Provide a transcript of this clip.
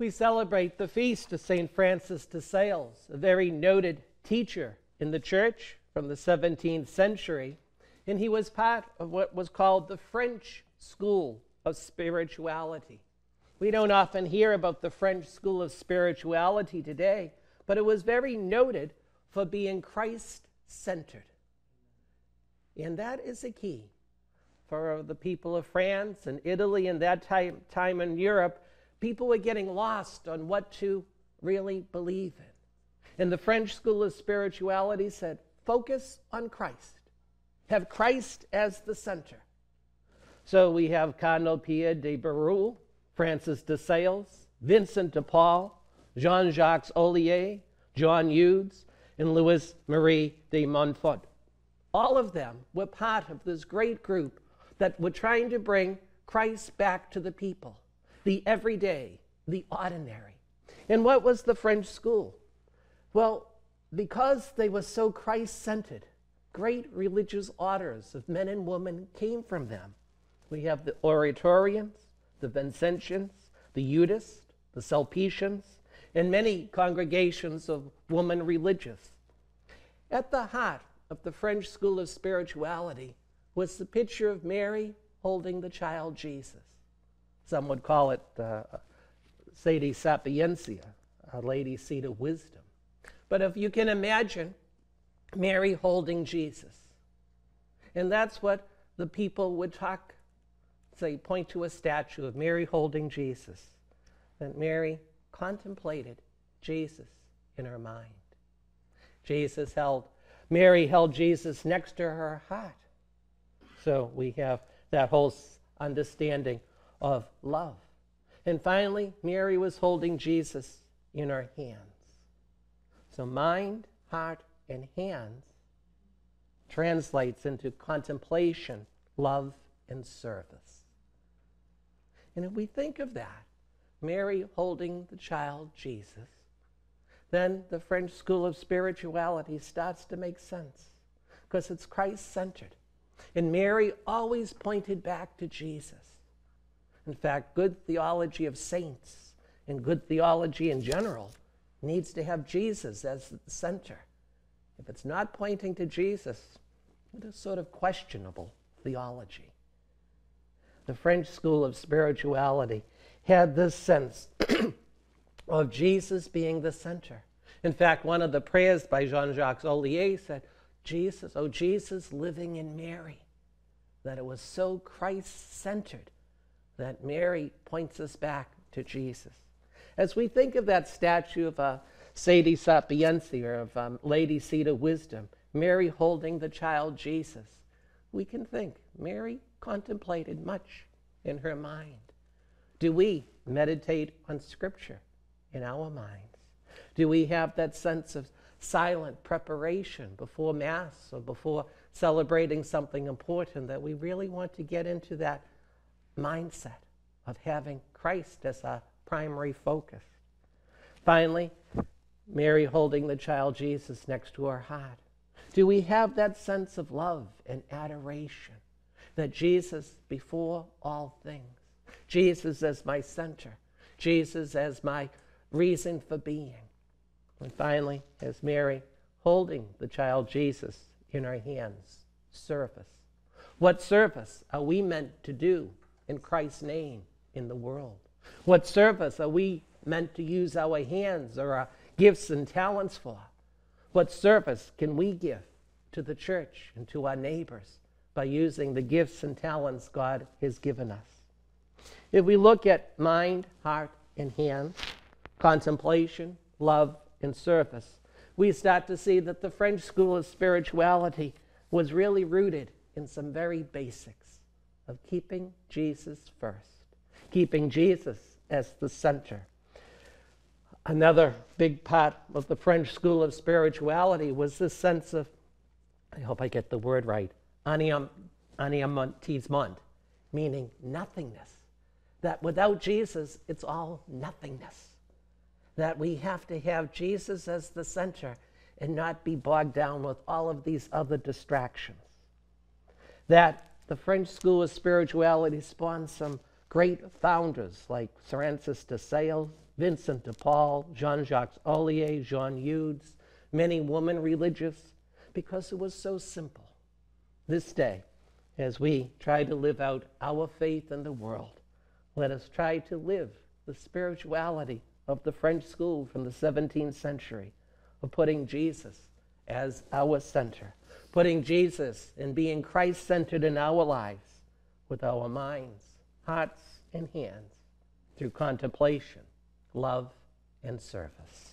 We celebrate the feast of St. Francis de Sales, a very noted teacher in the church from the 17th century, and he was part of what was called the French school of spirituality. We don't often hear about the French school of spirituality today, but it was very noted for being Christ centered. And that is a key for the people of France and Italy and that time, time in Europe. People were getting lost on what to really believe in. And the French school of spirituality said, focus on Christ, have Christ as the center. So we have Cardinal Pierre de Bérulle, Francis de Sales, Vincent de Paul, Jean Jacques Ollier, John Eudes, and Louis Marie de Montfort. All of them were part of this great group that were trying to bring Christ back to the people, the everyday, the ordinary. And what was the French school? Well, because they were so Christ centered, great religious orders of men and women came from them. We have the Oratorians, the Vincentians, the Eudists, the Sulpicians, and many congregations of women religious. At the heart of the French school of spirituality was the picture of Mary holding the child Jesus. Some would call it uh, Sede Sapientia, a lady seat of wisdom. But if you can imagine Mary holding Jesus, and that's what the people would talk, say, point to a statue of Mary holding Jesus, that Mary contemplated Jesus in her mind. Jesus held, Mary held Jesus next to her heart. So we have that whole understanding of love. And finally, Mary was holding Jesus in her hands. So mind, heart, and hands translates into contemplation, love, and service. And if we think of that, Mary holding the child Jesus, then the French school of spirituality starts to make sense because it's Christ centered. And Mary always pointed back to Jesus. In fact, good theology of saints and good theology in general needs to have Jesus as the center. If it's not pointing to Jesus, it is sort of questionable theology. The French school of spirituality had this sense of Jesus being the center. In fact, one of the prayers by Jean Jacques Ollier said, Jesus, oh Jesus living in Mary, that it was so Christ centered that Mary points us back to Jesus. As we think of that statue of uh, Sede Sapientia, or of um, Lady Seat of Wisdom, Mary holding the child Jesus, we can think Mary contemplated much in her mind. Do we meditate on Scripture in our minds? Do we have that sense of silent preparation before Mass or before celebrating something important that we really want to get into that mindset of having Christ as a primary focus? Finally, Mary holding the child Jesus next to her heart. Do we have that sense of love and adoration that Jesus before all things? Jesus as my center, Jesus as my reason for being. And finally, as Mary holding the child Jesus in her hands, service. What service are we meant to do in Christ's name in the world? What service are we meant to use our hands or our gifts and talents for? What service can we give to the church and to our neighbors by using the gifts and talents God has given us? If we look at mind, heart, and hand, contemplation, love, and service, we start to see that the French school of spirituality was really rooted in some very basics of keeping Jesus first, keeping Jesus as the center. Another big part of the French school of spirituality was this sense of, I hope I get the word right, anéantissement, meaning nothingness that without Jesus, it's all nothingness. That we have to have Jesus as the center and not be bogged down with all of these other distractions. That the French school of spirituality spawned some great founders like Francis de Sales, Vincent de Paul, Jean Jacques Ollier, Jean Eudes, many women religious, because it was so simple. This day, as we try to live out our faith in the world, let us try to live the spirituality of the French school from the 17th century of putting Jesus as our center, putting Jesus and being Christ centered in our lives with our minds, hearts, and hands through contemplation, love, and service.